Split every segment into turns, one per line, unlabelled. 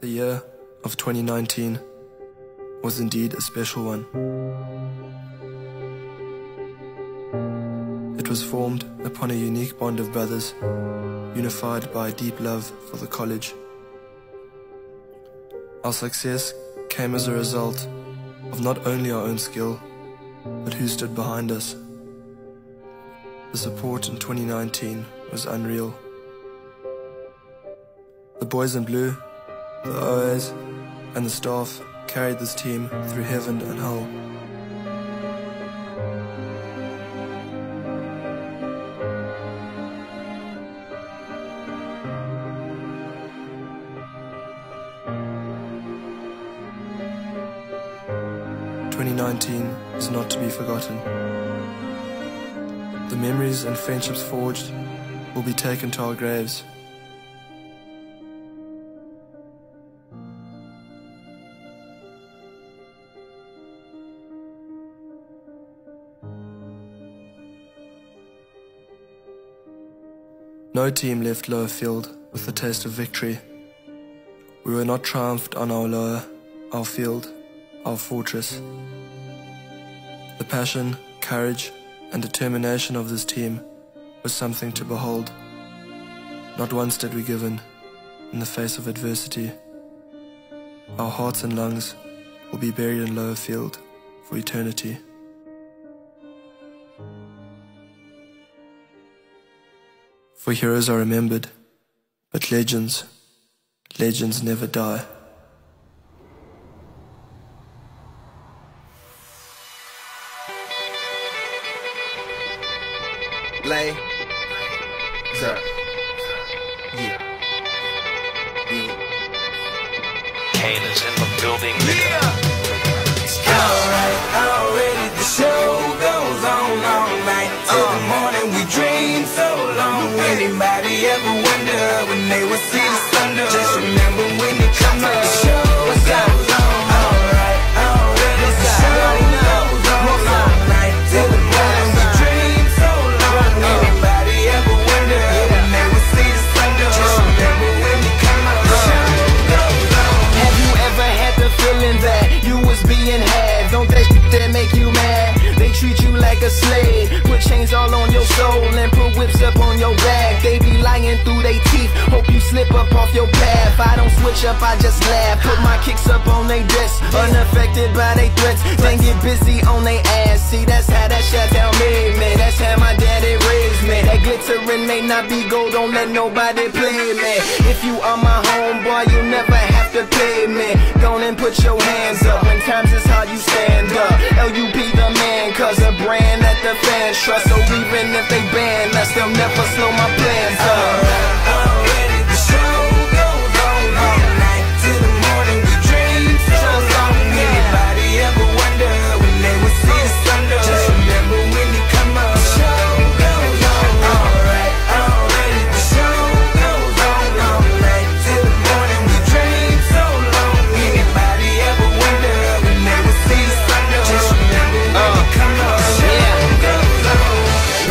The year of 2019 was indeed a special one. It was formed upon a unique bond of brothers, unified by a deep love for the college. Our success came as a result of not only our own skill, but who stood behind us. The support in 2019 was unreal. The boys in blue the OAs and the staff carried this team through heaven and hell. Twenty nineteen is not to be forgotten. The memories and friendships forged will be taken to our graves. No team left Lower Field with the taste of victory. We were not triumphed on our lower, our field, our fortress. The passion, courage, and determination of this team was something to behold. Not once did we give in, in the face of adversity. Our hearts and lungs will be buried in Lower Field for eternity. For heroes are remembered, but legends, legends never die.
Lay. Sir. Yeah. Yeah.
Kane is in the building.
Alright,
switch up, I just laugh. Put my kicks up on they desk, unaffected by they threats. Then get busy on they ass. See, that's how that shut down made me. That's how my daddy raised me. That glittering may not be gold, don't let nobody play me. If you are my homeboy, you never have to pay me. Go and put your hands up. When times is hard, you stand up. LUP the man, cause a brand that the fans trust. So even if they ban us, they'll never slow my plans up.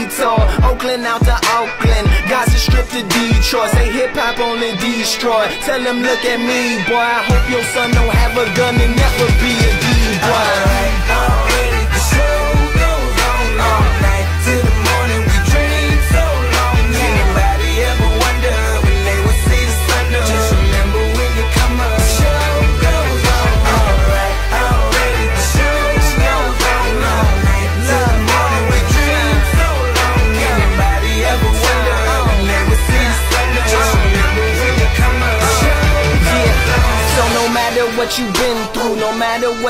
detour, Oakland out to Auckland, Gaza Strip to Detroit. Say hip hop only destroy. Tell them look at me, boy. I hope your son don't have a gun and never be a D-boy.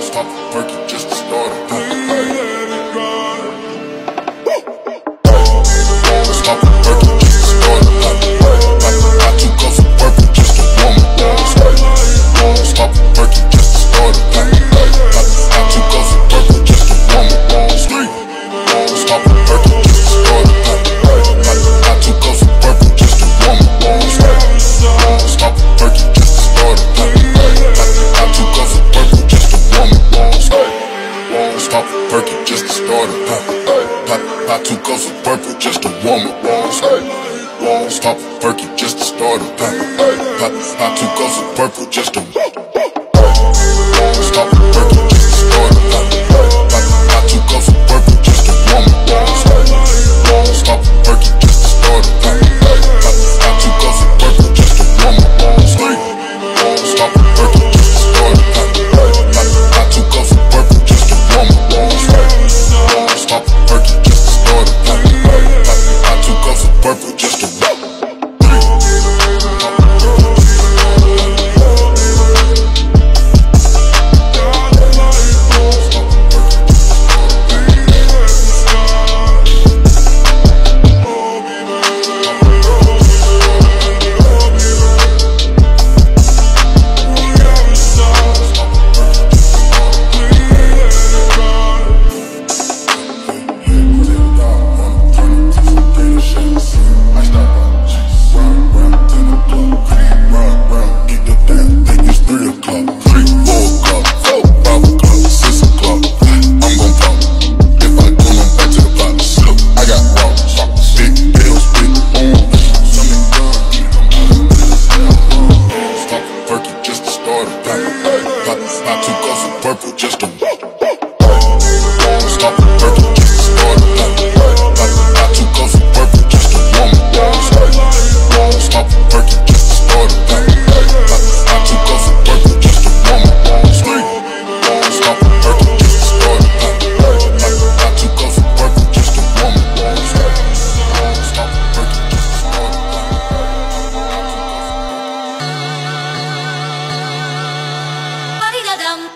stop working just start started.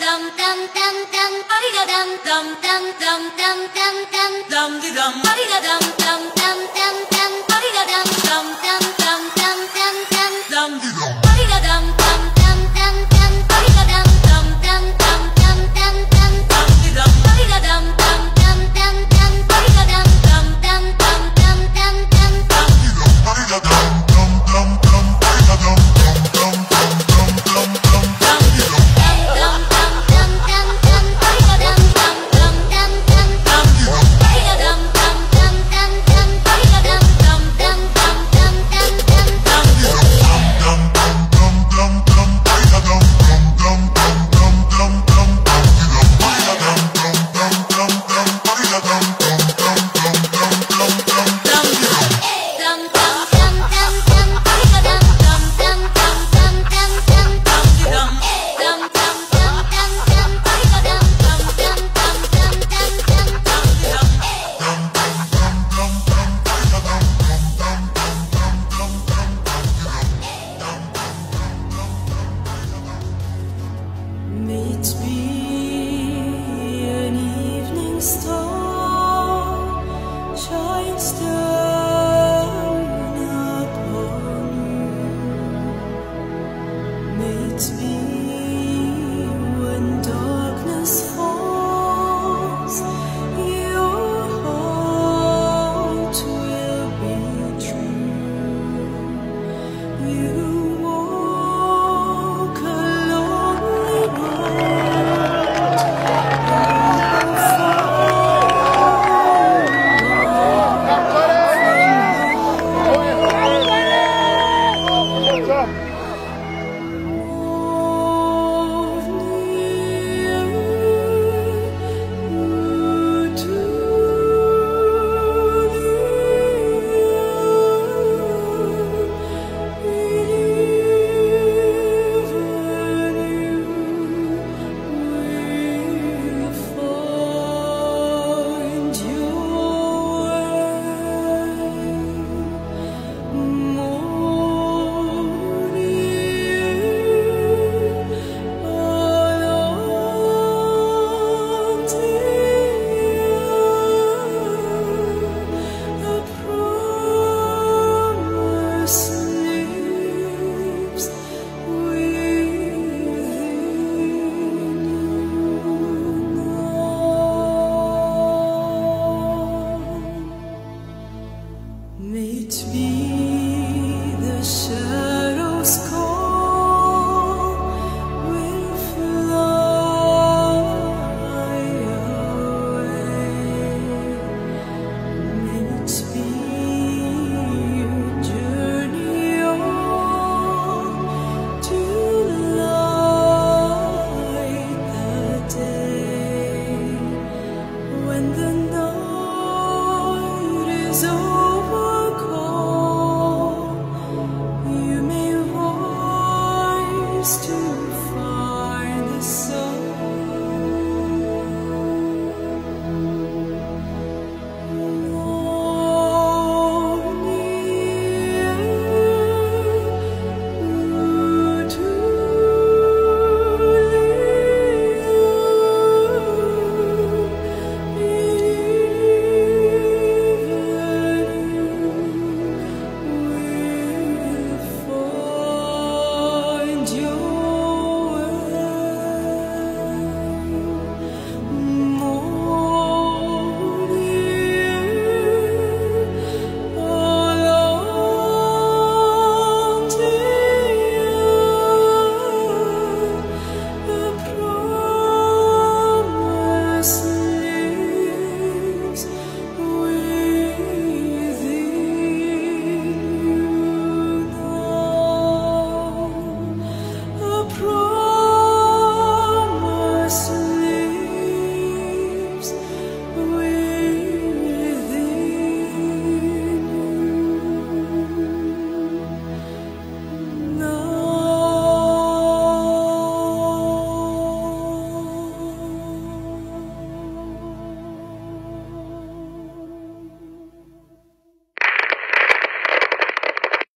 dum dum dum dum body da
dum dum dum dum dum dum dum dum dum body da dum dum dum dum dum body da dum dum dum May it be.